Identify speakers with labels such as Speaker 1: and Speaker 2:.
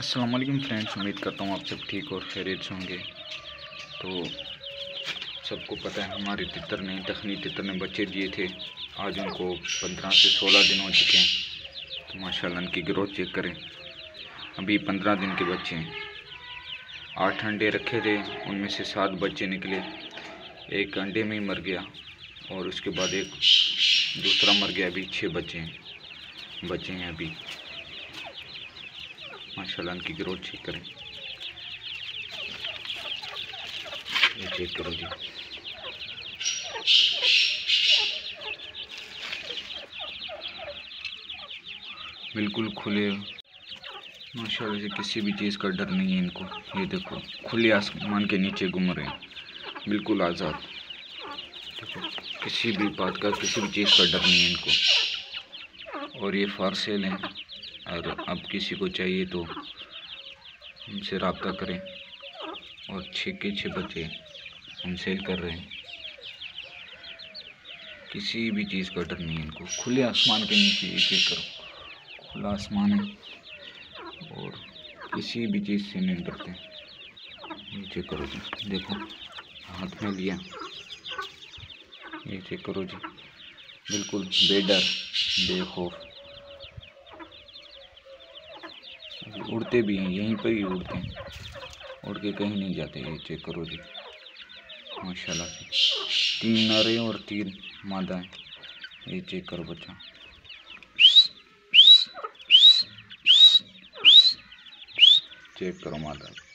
Speaker 1: अस्सलाम वालेकुम फ्रेंड्स उम्मीद करता हूँ आप सब ठीक और खैरियत से होंगे। तो सबको पता है, हमारे तितर ने, दखनी तितर ने बच्चे दिए थे। आज उनको पंद्रह से सोलह दिन हो चुके हैं। तो माशाल्लाह इनकी ग्रोथ चेक करें। अभी पंद्रह दिन के बच्चे हैं। आठ अंडे रखे थे, उनमें से सात बच्चे निकले। एक अंडे में ही मर गया और उसके बाद एक दूसरा मर गया। अभी छः बच्चे हैं। बच्चे हैं अभी। माशाल्लाह इनकी ग्रोथ चेक करें। ये चेक करो जी। बिल्कुल खुले। माशाल्लाह से किसी भी चीज़ का डर नहीं है इनको। ये देखो, खुले आसमान के नीचे घूम रहे हैं। बिल्कुल आज़ाद। किसी भी बात का, किसी भी चीज़ का डर नहीं है इनको। और ये फारसेल हैं। और अब किसी को चाहिए तो उनसे रबता करें और छः के छः बच्चे हम सेल कर रहे हैं। किसी भी चीज़ का डर नहीं है इनको। खुले आसमान के नीचे ये चेक करो। खुला आसमान है और किसी भी चीज़ से नहीं डरते। चेक करो जी। देखो, हाथ में लिया। ये चेक करो जी। बिल्कुल बेडर, बेखौफ। उड़ते भी हैं, यहीं पर ही उड़ते हैं। उड़ के कहीं नहीं जाते, ये चेक करो जी। माशाल्लाह से। तीन नरे और तीन मादा हैं ये चेक करो बच्चा। चेक करो मादा